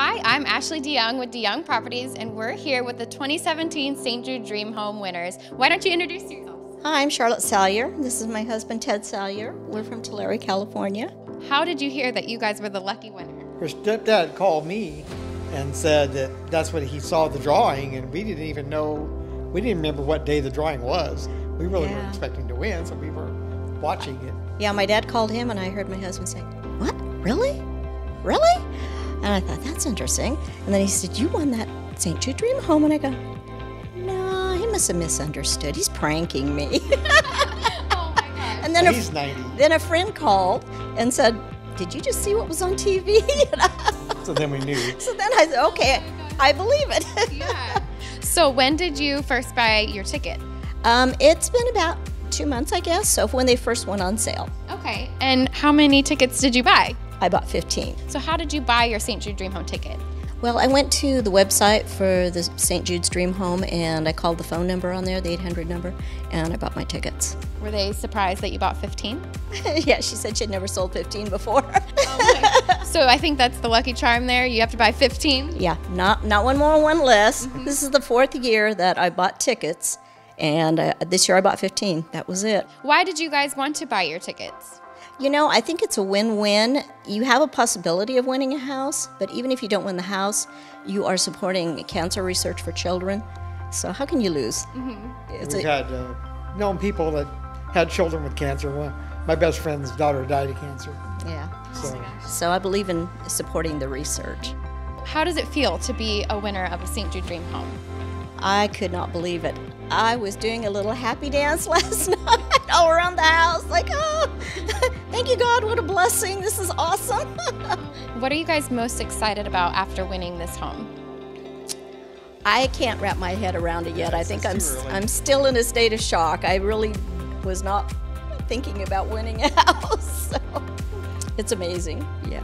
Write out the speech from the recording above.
Hi, I'm Ashley DeYoung with DeYoung Properties, and we're here with the 2017 St. Jude Dream Home winners. Why don't you introduce yourselves? Hi, I'm Charlotte Salyer. This is my husband, Ted Salyer. We're from Tulare, California. How did you hear that you guys were the lucky winner? Her stepdad called me and said that that's what he saw the drawing, and we didn't even know, we didn't remember what day the drawing was. We really Yeah. weren't expecting to win, so we were watching it. Yeah, my dad called him, and I heard my husband say, What? Really? Really? And I thought, That's interesting. And then he said, You won that St. Jude Dream Home. And I go, No, he must have misunderstood. He's pranking me. Oh my gosh. and then a, He's 90, then a friend called and said, Did you just see what was on TV? So then we knew. so then I said, Okay, I believe it. yeah. So, when did you first buy your ticket? um, it's been about two months, I guess. So when they first went on sale, Okay. And how many tickets did you buy? I bought 15. So, how did you buy your St. Jude Dream Home ticket? Well, I went to the website for the St. Jude's Dream Home and I called the phone number on there, the 800 number, and I bought my tickets. Were they surprised that you bought 15? yeah, she said she'd never sold 15 before. so, I think that's the lucky charm there. You have to buy 15. yeah, not not one more, one less. Mm-hmm. This is the fourth year that I bought tickets, and uh, this year I bought 15. That was it. Why did you guys want to buy your tickets? You know, I think it's a win-win. You have a possibility of winning a house, but even if you don't win the house, you are supporting cancer research for children. So how can you lose? It's We've a, had uh, known people that had children with cancer. One, my best friend's daughter died of cancer. yeah. So So I believe in supporting the research. How does it feel to be a winner of a St. Jude Dream Home? I could not believe it. I was doing a little happy dance last night all around the house, like, oh, thank you, God, what a blessing. This is awesome. What are you guys most excited about after winning this home? I can't wrap my head around it yet. I think I'm, it's too early. I'm still in a state of shock. I really was not thinking about winning a house. So it's amazing. Yeah.